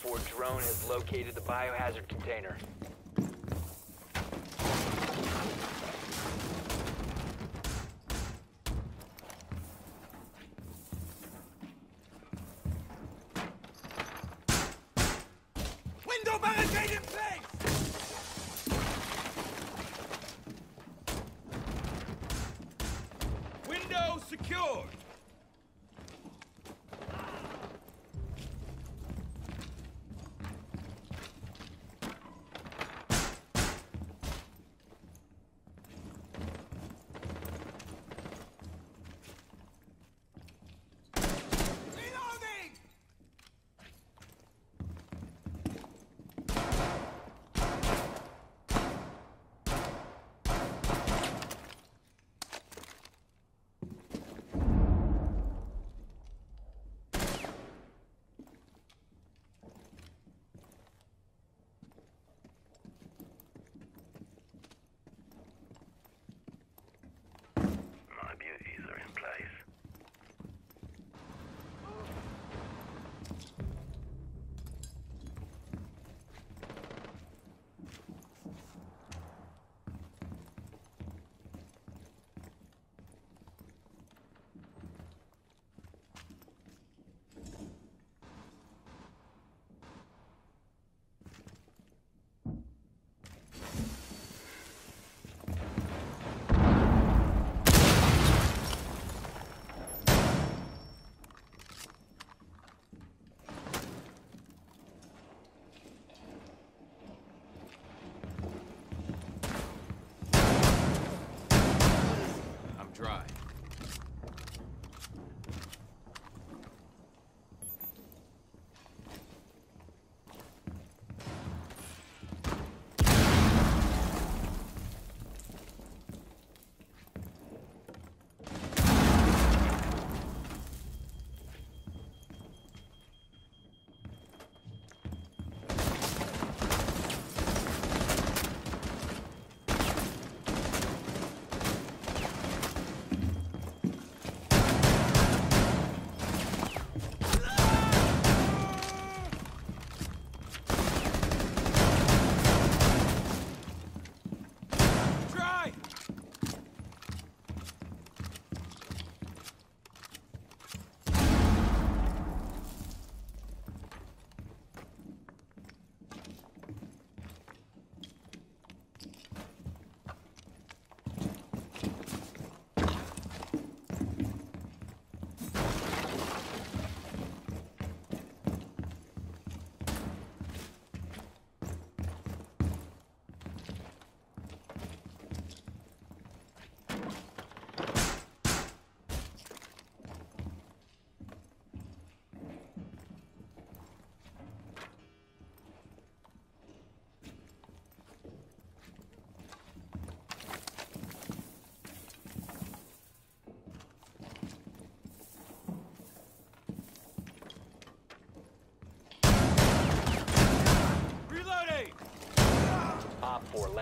4 drone has located the biohazard container. Window! Window secured!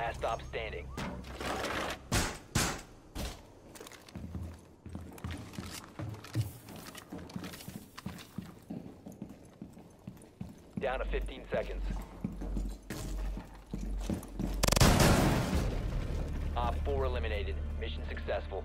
Last stop standing. Down to 15 seconds. Op 4 eliminated. Mission successful.